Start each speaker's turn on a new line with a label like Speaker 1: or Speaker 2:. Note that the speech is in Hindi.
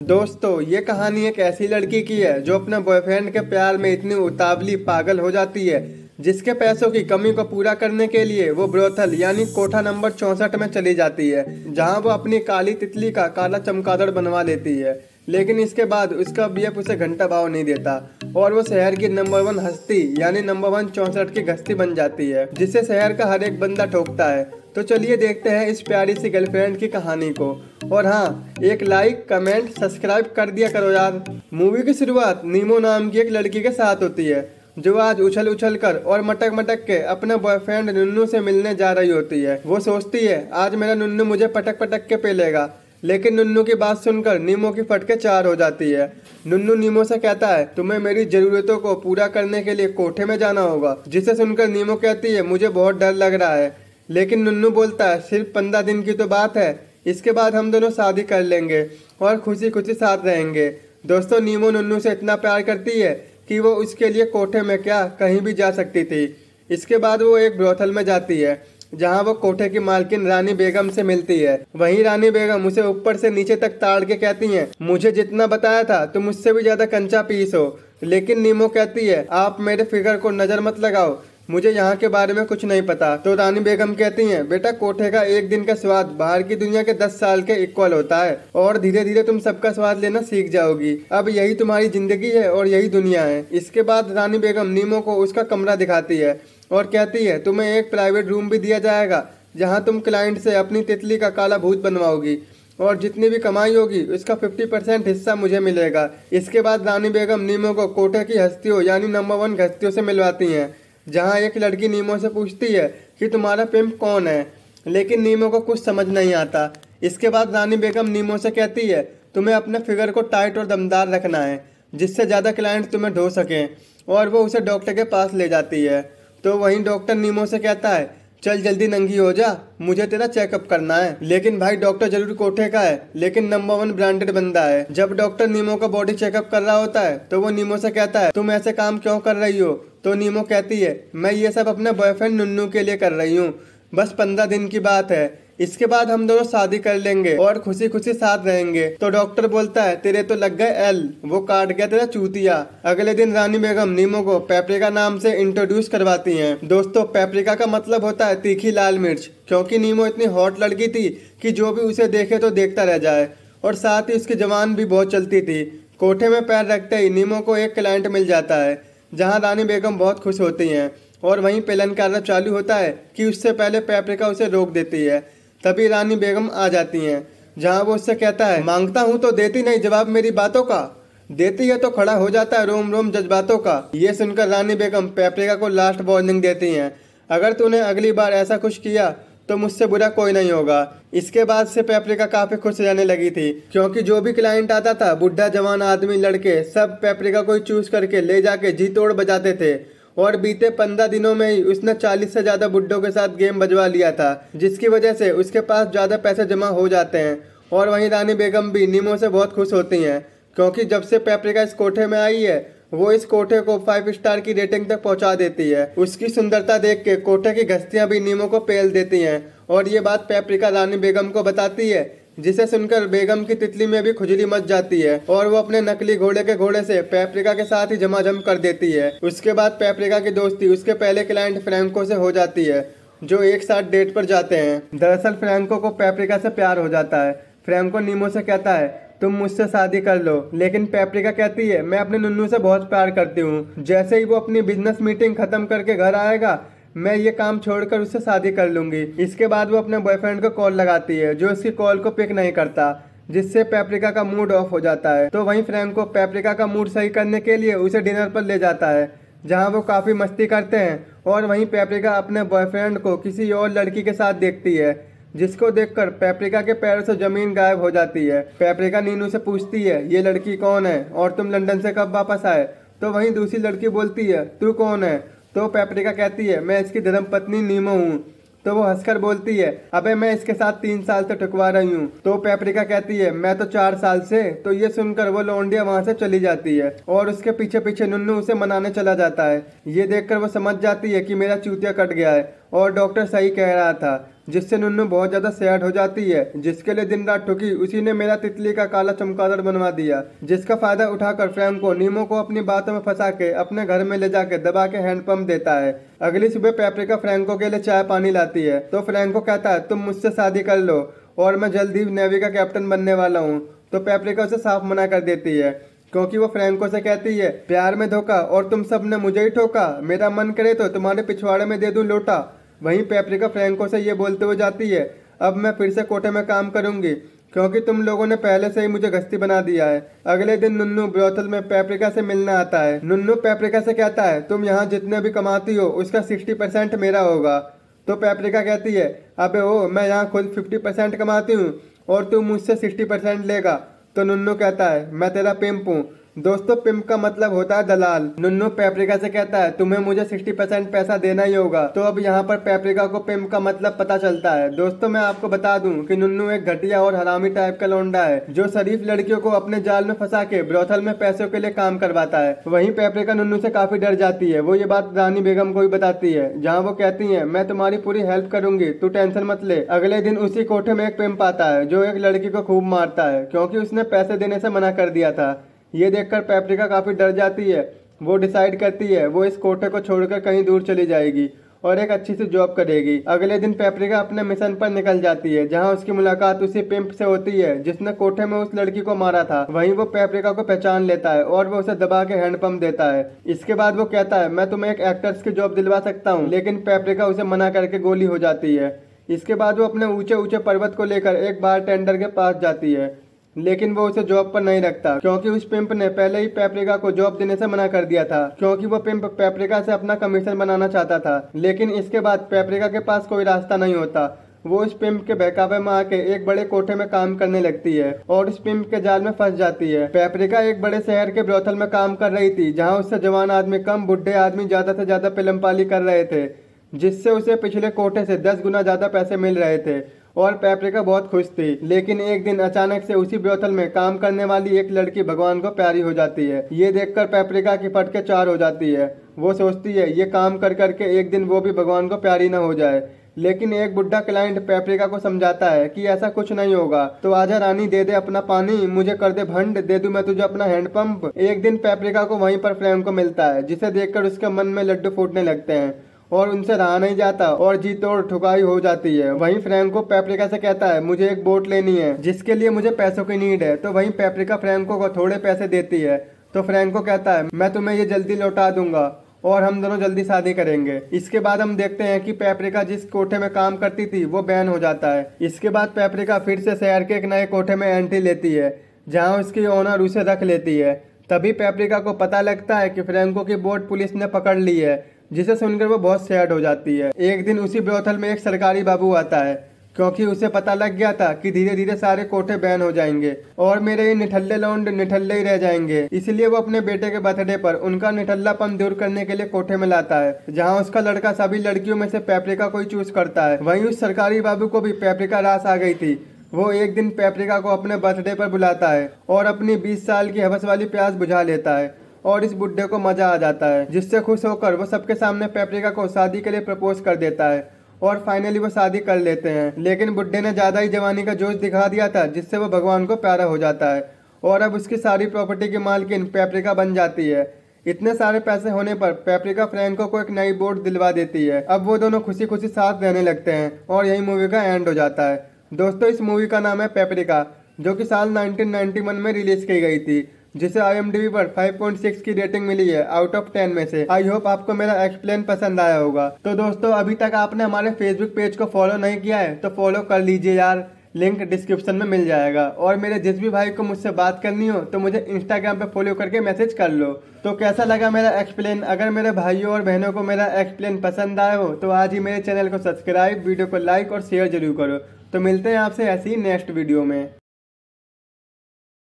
Speaker 1: दोस्तों, ये कहानी एक ऐसी लड़की की है जो अपने बॉयफ्रेंड के प्यार में इतनी उतावली पागल हो जाती है, जिसके पैसों की कमी को पूरा करने के लिए वो ब्रोथल, यानी कोठा नंबर चौसठ में चली जाती है, जहाँ वो अपनी काली तितली का काला चमकादड़ बनवा लेती है। लेकिन इसके बाद उसका बीएफ उसे घंटा भाव नहीं देता और वो शहर की नंबर वन हस्ती, यानी नंबर वन चौसठ की गस्ती बन जाती है जिससे शहर का हर एक बंदा ठोकता है। तो चलिए देखते हैं इस प्यारी सी गर्लफ्रेंड की कहानी को। और हाँ एक लाइक कमेंट सब्सक्राइब कर दिया करो यार। मूवी की शुरुआत नीमो नाम की एक लड़की के साथ होती है, जो आज उछल उछल कर और मटक मटक के अपने बॉयफ्रेंड नुन्नू से मिलने जा रही होती है। वो सोचती है, आज मेरा नुन्नू मुझे पटक पटक के पेलेगा। लेकिन नुन्नू की बात सुनकर नीमो की फटके चार हो जाती है। नुन्नू नीमो से कहता है, तुम्हें मेरी जरूरतों को पूरा करने के लिए कोठे में जाना होगा। जिसे सुनकर नीमो कहती है, मुझे बहुत डर लग रहा है। लेकिन नुन्नू बोलता है सिर्फ़ पंद्रह दिन की तो बात है, इसके बाद हम दोनों शादी कर लेंगे और खुशी खुशी साथ रहेंगे। दोस्तों, नीमो नुन्नू से इतना प्यार करती है कि वो उसके लिए कोठे में क्या कहीं भी जा सकती थी। इसके बाद वो एक ब्रोथल में जाती है, जहाँ वो कोठे की मालकिन रानी बेगम से मिलती है। वहीं रानी बेगम उसे ऊपर से नीचे तक ताड़ के कहती हैं, मुझे जितना बताया था, तुम मुझसे भी ज़्यादा कंचा पीस हो। लेकिन नीमो कहती है, आप मेरे फिगर को नज़र मत लगाओ मुझे यहाँ के बारे में कुछ नहीं पता। तो रानी बेगम कहती हैं, बेटा, कोठे का एक दिन का स्वाद बाहर की दुनिया के दस साल के इक्वल होता है और धीरे धीरे तुम सबका स्वाद लेना सीख जाओगी। अब यही तुम्हारी ज़िंदगी है और यही दुनिया है। इसके बाद रानी बेगम नीमो को उसका कमरा दिखाती है और कहती है, तुम्हें एक प्राइवेट रूम भी दिया जाएगा, जहाँ तुम क्लाइंट से अपनी तितली का काला भूत बनवाओगी और जितनी भी कमाई होगी, उसका 50 परसेंट हिस्सा मुझे मिलेगा। इसके बाद रानी बेगम नीमो को कोठे की हस्तियों, यानी नंबर वन हस्तियों से मिलवाती हैं। जहाँ एक लड़की नीमो से पूछती है कि तुम्हारा पिम्प कौन है, लेकिन नीमो को कुछ समझ नहीं आता। इसके बाद रानी बेगम नीमो से कहती है, तुम्हें अपने फिगर को टाइट और दमदार रखना है, जिससे ज़्यादा क्लाइंट तुम्हें ढो सकें, और वो उसे डॉक्टर के पास ले जाती है। तो वहीं डॉक्टर नीमो से कहता है, चल जल्दी नंगी हो जा, मुझे तेरा चेकअप करना है। लेकिन भाई डॉक्टर ज़रूर कोठे का है, लेकिन नंबर वन ब्रांडेड बंदा है। जब डॉक्टर नीमो का बॉडी चेकअप कर रहा होता है तो वो नीमो से कहता है, तुम ऐसे काम क्यों कर रही हो? तो नीमो कहती है, मैं ये सब अपने बॉयफ्रेंड नुन्नू के लिए कर रही हूँ। बस पंद्रह दिन की बात है। इसके बाद हम दोनों शादी कर लेंगे और खुशी खुशी साथ रहेंगे। तो डॉक्टर बोलता है, तेरे तो लग गए एल वो काट गया तेरा चूतिया। अगले दिन रानी बेगम नीमो को पेपरिका नाम से इंट्रोड्यूस करवाती हैं। दोस्तों पेपरिका का मतलब होता है तीखी लाल मिर्च, क्योंकि नीमो इतनी हॉट लड़की थी कि जो भी उसे देखे तो देखता रह जाए। और साथ ही उसकी जवान भी बहुत चलती थी। कोठे में पैर रखते ही नीमो को एक क्लाइंट मिल जाता है। जहाँ रानी बेगम बहुत खुश होती हैं और वहीं पेलन कार्य चालू होता है कि उससे पहले पेपरिका उसे रोक देती है। तभी रानी बेगम आ जाती हैं, जहाँ वो उससे कहता है, माँगता हूँ तो देती नहीं जवाब मेरी बातों का। देती है तो खड़ा हो जाता है रोम रोम जज्बातों का। ये सुनकर रानी बेगम पेपरिका को लास्ट वार्निंग देती हैं, अगर तूने अगली बार ऐसा कुछ किया तो मुझसे बुरा कोई नहीं होगा। इसके बाद से पेपरिका काफ़ी खुश रहने लगी थी, क्योंकि जो भी क्लाइंट आता था, बुढ़ा, जवान आदमी, लड़के, सब पेपरिका को चूज़ करके ले जाके जी तोड़ बजाते थे। और बीते पंद्रह दिनों में ही उसने चालीस से ज़्यादा बुड्ढों के साथ गेम बजवा लिया था, जिसकी वजह से उसके पास ज़्यादा पैसे जमा हो जाते हैं। और वहीं रानी बेगम भी नीमो से बहुत खुश होती हैं, क्योंकि जब से पेपरिका इस कोठे में आई है वो इस कोठे को फाइव स्टार की रेटिंग तक पहुँचा देती है। उसकी सुंदरता देख के कोठे की घस्तियाँ भी नीमो को पेल देती हैं। और ये बात पेपरिका रानी बेगम को बताती है, जिसे सुनकर बेगम की तितली में भी खुजली मच जाती है और वो अपने नकली घोड़े के घोड़े से पेपरिका के साथ ही जमाजम कर देती है। उसके बाद पेपरिका की दोस्ती उसके पहले क्लाइंट फ्रैंको से हो जाती है, जो एक साथ डेट पर जाते हैं। दरअसल फ्रैंको को पेपरिका से प्यार हो जाता है। फ्रैंको नीमो से कहता है तुम मुझसे शादी कर लो, लेकिन पेपरिका कहती है, मैं अपने नुन्नू से बहुत प्यार करती हूँ। जैसे ही वो अपनी बिज़नेस मीटिंग खत्म करके घर आएगा, मैं ये काम छोड़कर उससे शादी कर लूँगी। इसके बाद वो अपने बॉयफ्रेंड को कॉल लगाती है, जो उसकी कॉल को पिक नहीं करता, जिससे पेपरिका का मूड ऑफ़ हो जाता है। तो वहीं को पेपरिका का मूड सही करने के लिए उसे डिनर पर ले जाता है, जहाँ वो काफ़ी मस्ती करते हैं, और वहीं पेपरिका अपने बॉयफ्रेंड को किसी और लड़की के साथ देखती है। जिसको देखकर पेपरिका के पैरों से ज़मीन गायब हो जाती है। पेपरिका नीनू से पूछती है, ये लड़की कौन है और तुम लंदन से कब वापस आए? तो वहीं दूसरी लड़की बोलती है, तू कौन है? तो पेपरिका कहती है, मैं इसकी धर्म पत्नी नीमो हूँ। तो वो हंसकर बोलती है, अबे मैं इसके साथ तीन साल से ठुकवा रही हूँ। तो पेपरिका कहती है, मैं तो चार साल से। तो ये सुनकर वो लौंडिया वहाँ से चली जाती है और उसके पीछे पीछे नुन्नू उसे मनाने चला जाता है। ये देखकर वो समझ जाती है कि मेरा चूतिया कट गया है और डॉक्टर सही कह रहा था। जिससे नुन्नू बहुत ज़्यादा सैड हो जाती है, जिसके लिए दिन रात ठुकी, उसी ने मेरा तितली का काला चमकादड़ बनवा दिया, जिसका फ़ायदा उठाकर फ्रैंको नीमो को अपनी बातों में फंसा के अपने घर में ले जाके दबा के हैंडपंप देता है। अगली सुबह पेपरिका फ्रैंको के लिए चाय पानी लाती है तो फ्रैंको कहता है, तुम मुझसे शादी कर लो, और मैं जल्दी नेवी का कैप्टन बनने वाला हूँ। तो पेपरिका उसे साफ़ मना कर देती है, क्योंकि वो फ्रैंको से कहती है, प्यार में धोखा, और तुम सबने मुझे ही ठोका। मेरा मन करे तो तुम्हारे पिछवाड़े में दे दूँ लोटा। वहीं पेपरिका फ्रैंको से ये बोलते हुए जाती है, अब मैं फिर से कोटे में काम करूँगी, क्योंकि तुम लोगों ने पहले से ही मुझे गश्ती बना दिया है। अगले दिन नुन्नू ब्रोथल में पेपरिका से मिलना आता है। नुन्नू, पेपरिका से कहता है, तुम यहाँ जितने भी कमाती हो, उसका सिक्सटी परसेंट मेरा होगा। तो पेपरिका कहती है, अबे ओ, मैं यहाँ खुद फिफ्टी परसेंट कमाती हूँ और तू मुझसे सिक्सटी परसेंट लेगा। तो नुन्नू कहता है, मैं तेरा पिम्प हूँ दोस्तों पिम्प का मतलब होता है दलाल। नुन्नू पेपरिका से कहता है, तुम्हें मुझे 60 परसेंट पैसा देना ही होगा। तो अब यहाँ पर पेपरिका को पिम्प का मतलब पता चलता है। दोस्तों, मैं आपको बता दूँ कि नुन्नू एक घटिया और हरामी टाइप का लौंडा है, जो शरीफ लड़कियों को अपने जाल में फंसा के ब्रोथल में पैसों के लिए काम करवाता है। वही पेपरिका नुन्नू से काफ़ी डर जाती है। वो ये बात रानी बेगम को भी बताती है, जहाँ वो कहती है, मैं तुम्हारी पूरी हेल्प करूँगी, तू टेंशन मत ले। अगले दिन उसी कोठे में एक पिम्प आता है, जो एक लड़की को खूब मारता है, क्योंकि उसने पैसे देने से मना कर दिया था। ये देखकर पैप्रिका काफ़ी डर जाती है। वो डिसाइड करती है, वो इस कोठे को छोड़कर कहीं दूर चली जाएगी और एक अच्छी सी जॉब करेगी। अगले दिन पैप्रिका अपने मिशन पर निकल जाती है, जहाँ उसकी मुलाकात उसी पिंप से होती है, जिसने कोठे में उस लड़की को मारा था। वहीं वो पेपरिका को पहचान लेता है और वो उसे दबा के हैंडपंप देता है। इसके बाद वो कहता है, मैं तुम्हें एक एक्टर्स की जॉब दिलवा सकता हूँ। लेकिन पेपरिका उसे मना करके गोली हो जाती है। इसके बाद वो अपने ऊँचे ऊँचे पर्वत को लेकर एक बार टेंडर के पास जाती है। लेकिन वो उसे जॉब पर नहीं रखता, क्योंकि उस पिंप ने पहले ही पेपरिका को जॉब देने से मना कर दिया था, क्योंकि वो पिंप पेपरिका से अपना कमीशन बनाना चाहता था। लेकिन इसके बाद पेपरिका के पास कोई रास्ता नहीं होता। वो उस पिंप के बहकावे में आके एक बड़े कोठे में काम करने लगती है और उस पिंप के जाल में फंस जाती है। पेपरिका एक बड़े शहर के ब्रोथल में काम कर रही थी, जहाँ उससे जवान आदमी कम, बुढ़े आदमी ज़्यादा से ज़्यादा फ़िल्म पाली कर रहे थे, जिससे उसे पिछले कोठे से दस गुना ज़्यादा पैसे मिल रहे थे। और पेपरिका बहुत खुश थी। लेकिन एक दिन अचानक से उसी ब्रोथल में काम करने वाली एक लड़की भगवान को प्यारी हो जाती है। ये देखकर पेपरिका की फटके चार हो जाती है। वो सोचती है, ये काम कर करके एक दिन वो भी भगवान को प्यारी ना हो जाए। लेकिन एक बुढ़ा क्लाइंट पेपरिका को समझाता है कि ऐसा कुछ नहीं होगा। तो आजा रानी, दे दे अपना पानी, मुझे कर दे भंड, दे दू मैं तुझे अपना हैंडपंप एक दिन पेपरिका को वहीं पर फ्रेम को मिलता है, जिसे देखकर उसके मन में लड्डू फूटने लगते हैं। और उनसे रहा नहीं जाता और जी तोड़ ठुकाई हो जाती है। वहीं फ्रैंको पेपरिका से कहता है, मुझे एक बोट लेनी है, जिसके लिए मुझे पैसों की नीड है। तो वहीं पेपरिका फ्रैंको को थोड़े पैसे देती है। तो फ्रैंको कहता है, मैं तुम्हें ये जल्दी लौटा दूँगा और हम दोनों जल्दी शादी करेंगे। इसके बाद हम देखते हैं कि पेपरिका जिस कोठे में काम करती थी, वो बैन हो जाता है। इसके बाद पेपरिका फिर से शहर के एक नए कोठे में एंट्री लेती है, जहाँ उसकी ओनर उसे रख लेती है। तभी पेपरिका को पता लगता है कि फ्रैंको की बोट पुलिस ने पकड़ ली है। जिसे सुनकर वो बहुत सैड हो जाती है। एक दिन उसी ब्रोथल में एक सरकारी बाबू आता है, क्योंकि उसे पता लग गया था कि धीरे धीरे सारे कोठे बैन हो जाएँगे और मेरे ये निठल्ले लौंड निठल्ले ही रह जाएँगे। इसलिए वो अपने बेटे के बर्थडे पर उनका निठल्लापन दूर करने के लिए कोठे में लाता है, जहाँ उसका लड़का सभी लड़कियों में से पेपरिका को ही चूज़ करता है। वहीं उस सरकारी बाबू को भी पेपरिका रास आ गई थी। वो एक दिन पेपरिका को अपने बर्थडे पर बुलाता है और अपनी 20 साल की हवस वाली प्यास बुझा लेता है। और इस बुढ़े को मज़ा आ जाता है, जिससे खुश होकर वो सबके सामने पेपरिका को शादी के लिए प्रपोज कर देता है और फाइनली वो शादी कर लेते हैं। लेकिन बुढ़े ने ज़्यादा ही जवानी का जोश दिखा दिया था, जिससे वो भगवान को प्यारा हो जाता है और अब उसकी सारी प्रॉपर्टी की मालकिन पेपरिका बन जाती है। इतने सारे पैसे होने पर पेपरिका फ्रैंको को एक नई बोर्ड दिलवा देती है। अब वो दोनों खुशी खुशी साथ रहने लगते हैं और यही मूवी का एंड हो जाता है। दोस्तों, इस मूवी का नाम है पेपरिका, जो कि साल 1991 में रिलीज़ की गई थी। जिसे आई पर 5.6 की रेटिंग मिली है आउट ऑफ़ 10 में से। आई होप आपको मेरा एक्सप्लेन पसंद आया होगा। तो दोस्तों, अभी तक आपने हमारे फेसबुक पेज को फॉलो नहीं किया है तो फॉलो कर लीजिए यार। लिंक डिस्क्रिप्शन में मिल जाएगा। और मेरे जिस भी भाई को मुझसे बात करनी हो तो मुझे इंस्टाग्राम पे फॉलो करके मैसेज कर लो। तो कैसा लगा मेरा एक्सप्लेन अगर मेरे भाइयों और बहनों को मेरा एक्सप्लेन पसंद आया हो तो आज ही मेरे चैनल को सब्सक्राइब वीडियो को लाइक और शेयर ज़रूर करो। तो मिलते हैं आपसे ऐसी नेक्स्ट वीडियो में।